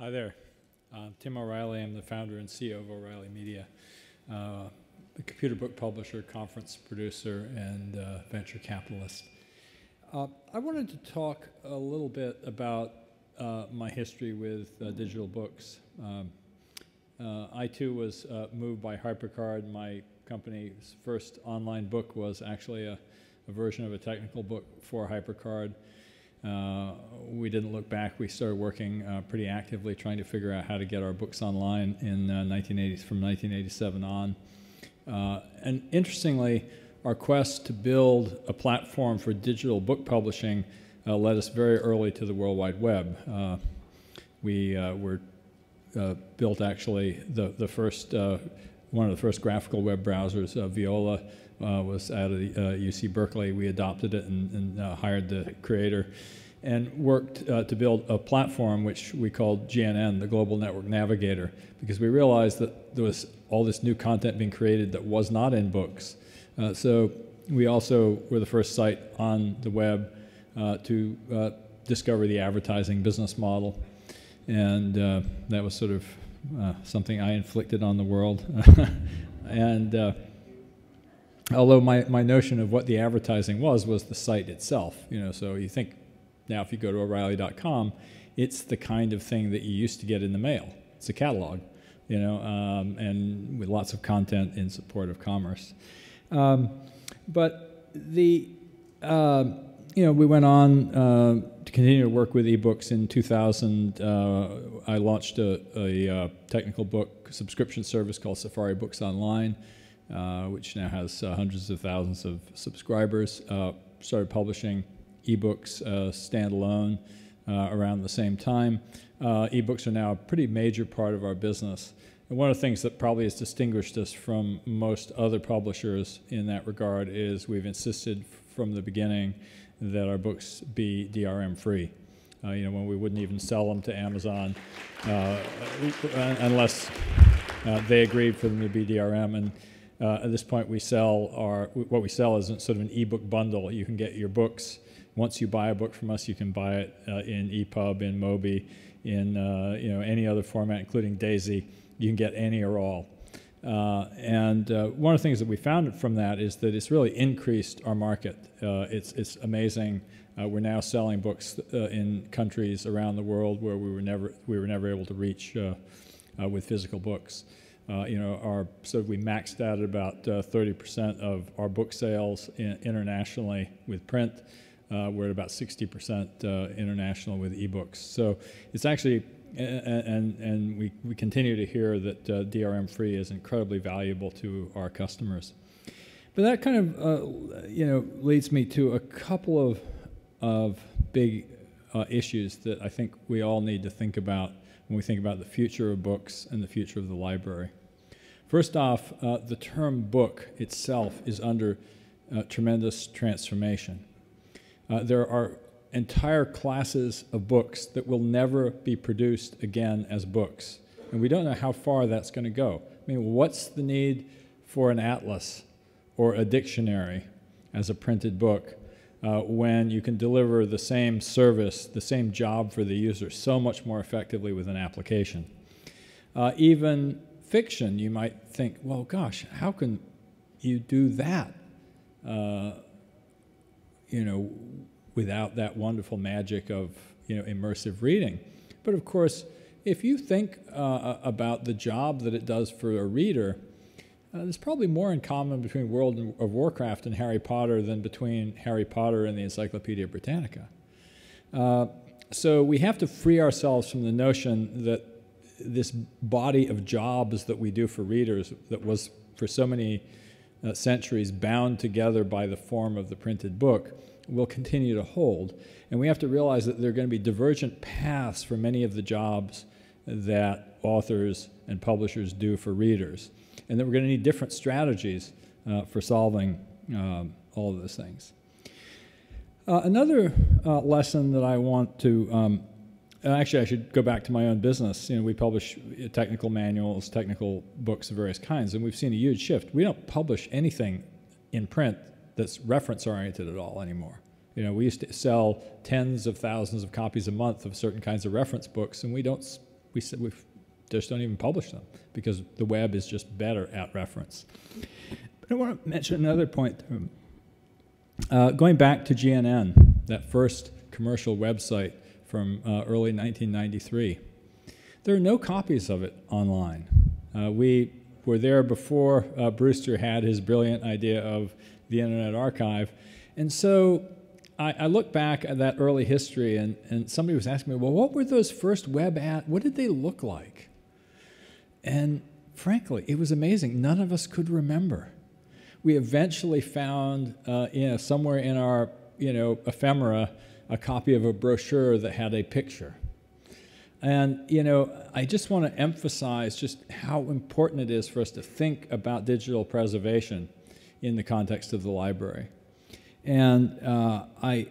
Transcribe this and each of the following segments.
Hi there. I'm Tim O'Reilly. I'm the founder and CEO of O'Reilly Media, uh, a computer book publisher, conference producer, and uh, venture capitalist. Uh, I wanted to talk a little bit about uh, my history with uh, digital books. Um, uh, I too was moved by HyperCard. My company's first online book was actually a, a version of a technical book for HyperCard. Uh, we didn't look back. We started working uh, pretty actively trying to figure out how to get our books online in uh, 1980, from 1987 on. Uh, and interestingly, our quest to build a platform for digital book publishing uh, led us very early to the World Wide Web. We were built actually the, the first, one of the first graphical web browsers, Viola, uh, was out of the, uh, UC Berkeley. We adopted it and, and uh, hired the creator and worked uh, to build a platform which we called GNN, the Global Network Navigator, because we realized that there was all this new content being created that was not in books. Uh, so we also were the first site on the web uh, to discover the advertising business model. And that was sort of something I inflicted on the world. and although my, my notion of what the advertising was was the site itself you know so you think now if you go to o'reilly.com it's the kind of thing that you used to get in the mail it's a catalog you know um, and with lots of content in support of commerce um, but the uh, you know we went on uh, to continue to work with ebooks in 2000 uh, i launched a, a, a uh, technical book subscription service called safari books online uh, which now has uh, hundreds of thousands of subscribers. Uh, started publishing ebooks standalone around the same time. ebooks are now a pretty major part of our business. And one of the things that probably has distinguished us from most other publishers in that regard is we've insisted from the beginning that our books be DRM free. Uh, you know, when we wouldn't even sell them to Amazon uh, unless uh, they agreed for them to be DRM. And uh, at this point, we sell our what we sell is sort of an ebook bundle. You can get your books once you buy a book from us. You can buy it uh, in EPUB, in Mobi, in uh, you know any other format, including Daisy. You can get any or all. Uh, and uh, one of the things that we found from that is that it's really increased our market. Uh, it's it's amazing. we're now selling books in countries around the world where we were never we were never able to reach with physical books. Uh, you know, our, so we maxed out at about 30% uh, of our book sales in, internationally with print. Uh, we're at about 60% uh, international with ebooks. So it's actually, and, and we, we continue to hear that DRM free is incredibly valuable to our customers. But that kind of, uh, you know, leads me to a couple of, of big uh, issues that I think we all need to think about when we think about the future of books and the future of the library. First off, uh, the term book itself is under uh, tremendous transformation. Uh, there are entire classes of books that will never be produced again as books. And we don't know how far that's going to go. I mean, what's the need for an atlas or a dictionary as a printed book uh, when you can deliver the same service, the same job for the user so much more effectively with an application? Uh, even fiction, you might think, well, gosh, how can you do that, uh, you know, without that wonderful magic of, you know, immersive reading? But of course, if you think uh, about the job that it does for a reader, uh, there's probably more in common between World of Warcraft and Harry Potter than between Harry Potter and the Encyclopedia Britannica. Uh, so we have to free ourselves from the notion that this body of jobs that we do for readers that was for so many uh, centuries bound together by the form of the printed book will continue to hold. And we have to realize that there are going to be divergent paths for many of the jobs that authors and publishers do for readers. And that we're going to need different strategies uh, for solving um, all of those things. Uh, another uh, lesson that I want to um, actually, I should go back to my own business. You know, we publish technical manuals, technical books of various kinds, and we've seen a huge shift. We don't publish anything in print that's reference oriented at all anymore. You know, we used to sell tens of thousands of copies a month of certain kinds of reference books, and we don't we we just don't even publish them because the web is just better at reference. But I want to mention another point. Uh, going back to GNN, that first commercial website from uh, early 1993, there are no copies of it online. Uh, we were there before uh, Brewster had his brilliant idea of the Internet Archive. And so I, I, look back at that early history, and, and somebody was asking me, well, what were those first web at? What did they look like? And frankly, it was amazing. None of us could remember. We eventually found, uh, you know, somewhere in our, you know, ephemera, a copy of a brochure that had a picture. And, you know, I just want to emphasize just how important it is for us to think about digital preservation in the context of the library. And uh, I,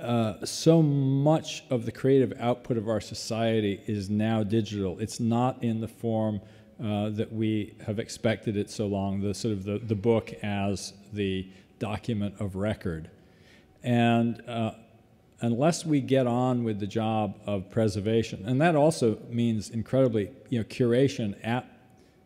uh, so much of the creative output of our society is now digital. It's not in the form uh, that we have expected it so long, the sort of the, the book as the document of record. And uh, unless we get on with the job of preservation, and that also means incredibly, you know, curation at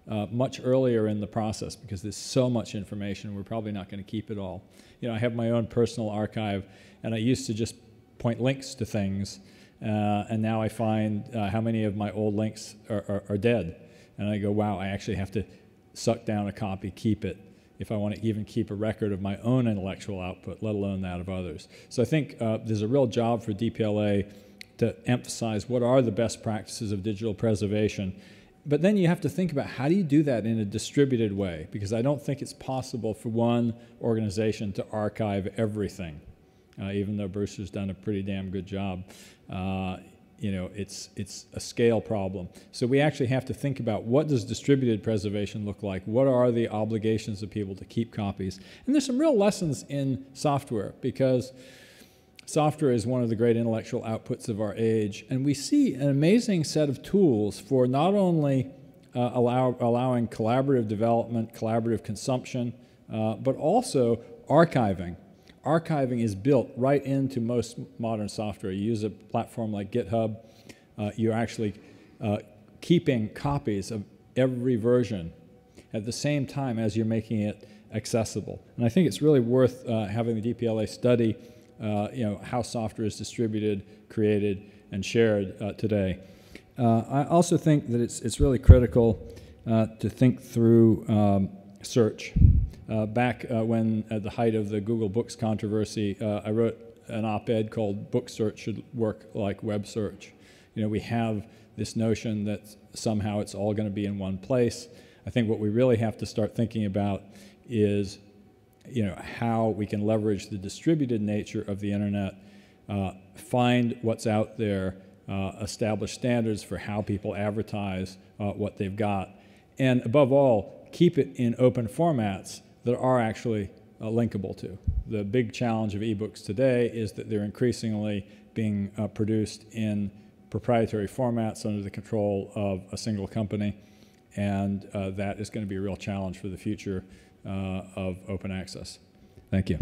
uh, much earlier in the process because there's so much information, we're probably not going to keep it all. You know, I have my own personal archive, and I used to just point links to things, uh, and now I find uh, how many of my old links are, are, are dead. And I go, wow, I actually have to suck down a copy, keep it, if I want to even keep a record of my own intellectual output, let alone that of others. So I think uh, there's a real job for DPLA to emphasize what are the best practices of digital preservation. But then you have to think about how do you do that in a distributed way? Because I don't think it's possible for one organization to archive everything, uh, even though Bruce has done a pretty damn good job. Uh, you know, it's, it's a scale problem. So we actually have to think about what does distributed preservation look like? What are the obligations of people to keep copies? And there's some real lessons in software because software is one of the great intellectual outputs of our age. And we see an amazing set of tools for not only uh, allow, allowing collaborative development, collaborative consumption, uh, but also archiving archiving is built right into most modern software. You use a platform like GitHub, uh, you're actually uh, keeping copies of every version at the same time as you're making it accessible. And I think it's really worth uh, having the DPLA study uh, you know, how software is distributed, created, and shared uh, today. Uh, I also think that it's, it's really critical to think through um, search. Uh, back uh, when, at the height of the Google Books controversy, uh, I wrote an op-ed called Book Search Should Work Like Web Search. You know, we have this notion that somehow it's all going to be in one place. I think what we really have to start thinking about is, you know, how we can leverage the distributed nature of the internet, uh, find what's out there, uh, establish standards for how people advertise uh, what they've got, and above all, keep it in open formats that are actually uh, linkable to. The big challenge of ebooks today is that they're increasingly being uh, produced in proprietary formats under the control of a single company, and uh, that is going to be a real challenge for the future Uh, of open access. Thank you.